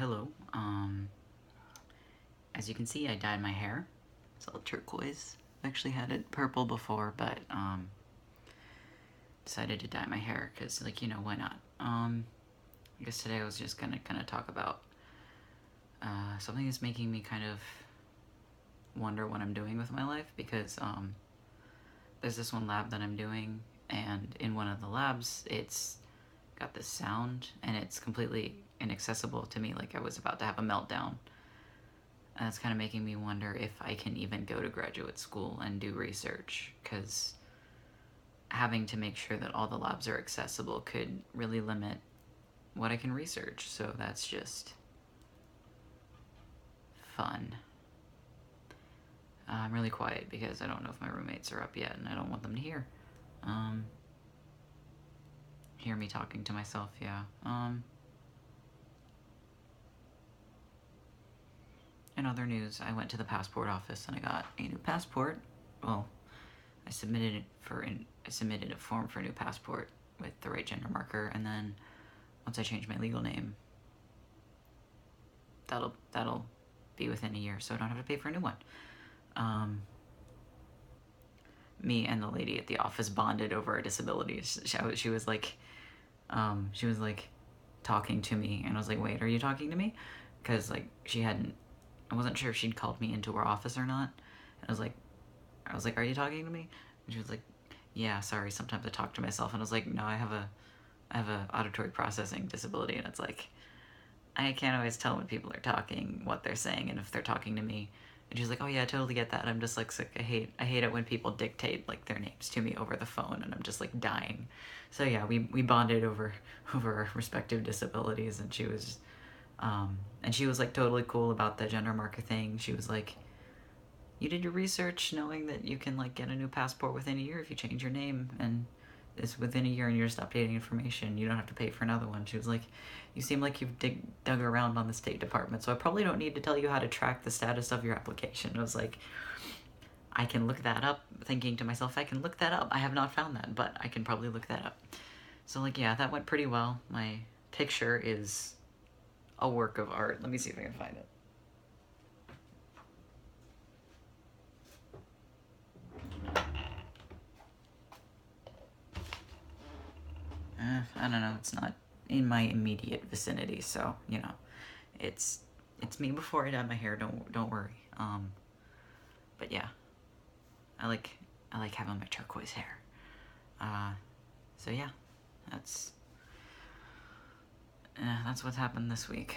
hello. Um, as you can see, I dyed my hair. It's all turquoise. I actually had it purple before, but um, decided to dye my hair because, like, you know, why not? Um, I guess today I was just gonna kind of talk about uh, something that's making me kind of wonder what I'm doing with my life because um, there's this one lab that I'm doing, and in one of the labs, it's got this sound, and it's completely inaccessible to me, like I was about to have a meltdown. And it's kind of making me wonder if I can even go to graduate school and do research, because having to make sure that all the labs are accessible could really limit what I can research. So that's just fun. Uh, I'm really quiet because I don't know if my roommates are up yet and I don't want them to hear. Um, hear me talking to myself, yeah. Um, in other news, I went to the passport office and I got a new passport. Well, I submitted it for in, I submitted a form for a new passport with the right gender marker, and then once I change my legal name, that'll that'll be within a year, so I don't have to pay for a new one. Um, me and the lady at the office bonded over our disabilities. She, she was like, um, she was like talking to me, and I was like, "Wait, are you talking to me?" Because like she hadn't, I wasn't sure if she'd called me into her office or not. And I was like, I was like, "Are you talking to me?" And she was like, "Yeah, sorry. Sometimes I talk to myself." And I was like, "No, I have a, I have a auditory processing disability," and it's like, I can't always tell when people are talking what they're saying and if they're talking to me. And she's like, "Oh yeah, I totally get that." I'm just like sick. I hate I hate it when people dictate like their names to me over the phone, and I'm just like dying. So yeah, we we bonded over over our respective disabilities, and she was, um, and she was like totally cool about the gender marker thing. She was like, "You did your research, knowing that you can like get a new passport within a year if you change your name, and it's within a year, and you're just updating information. You don't have to pay for another one." She was like, "You seem like you've dig- dug around on the State Department, so I probably don't need to tell you how to track the status of your application." I was like. I can look that up, thinking to myself, I can look that up. I have not found that, but I can probably look that up. So, like, yeah, that went pretty well. My picture is a work of art. Let me see if I can find it. I don't know. It's not in my immediate vicinity, so you know, it's it's me before I dye my hair. Don't don't worry. Um, but yeah, I like I like having my turquoise hair. Uh, so yeah, that's uh, that's what's happened this week.